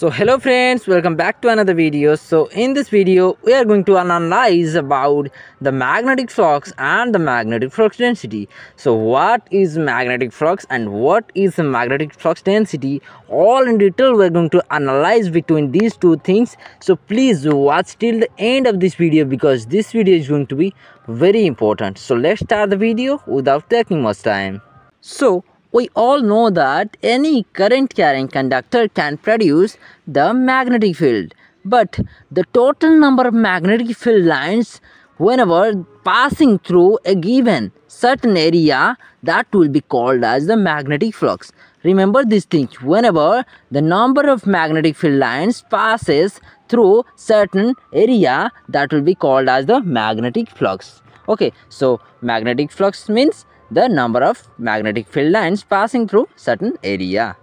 so hello friends welcome back to another video. So in this video we are going to analyze about the magnetic flux and the magnetic flux density. So what is magnetic flux and what is the magnetic flux density? All in detail we're going to analyze between these two things. So please watch till the end of this video because this video is going to be very important. So let's start the video without taking much time. So we all know that any current carrying conductor can produce the magnetic field. But the total number of magnetic field lines whenever passing through a given certain area that will be called as the magnetic flux. Remember this thing whenever the number of magnetic field lines passes through certain area that will be called as the magnetic flux. Okay, so magnetic flux means the number of magnetic field lines passing through certain area.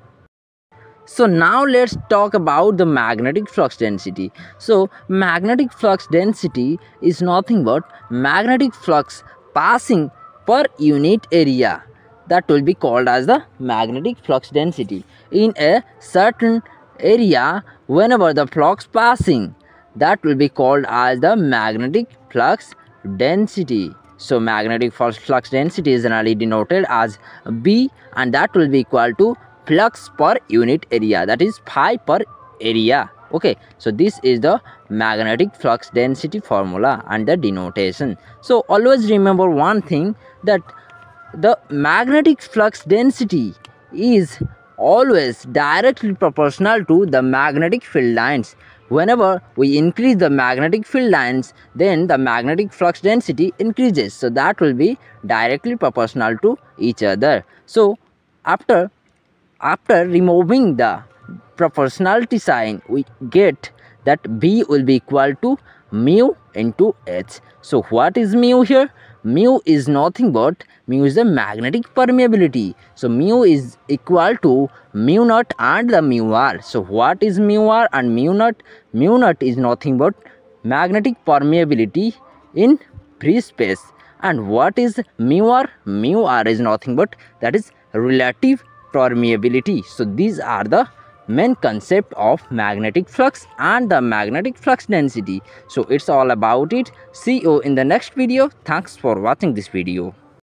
So now let's talk about the magnetic flux density. So magnetic flux density is nothing but magnetic flux passing per unit area that will be called as the magnetic flux density in a certain area whenever the flux passing that will be called as the magnetic flux density so magnetic flux density is generally denoted as B and that will be equal to flux per unit area that is phi per area. Okay, so this is the magnetic flux density formula and the denotation. So always remember one thing that the magnetic flux density is always directly proportional to the magnetic field lines. Whenever we increase the magnetic field lines then the magnetic flux density increases. So that will be directly proportional to each other. So after after removing the proportionality sign we get that b will be equal to mu into h. So what is mu here mu is nothing but mu is the magnetic permeability. So mu is equal to mu naught and the mu r. So what is mu r and mu naught? Mu naught is nothing but magnetic permeability in free space. And what is mu r? Mu r is nothing but that is relative permeability. So these are the main concept of magnetic flux and the magnetic flux density. So it's all about it. See you in the next video. Thanks for watching this video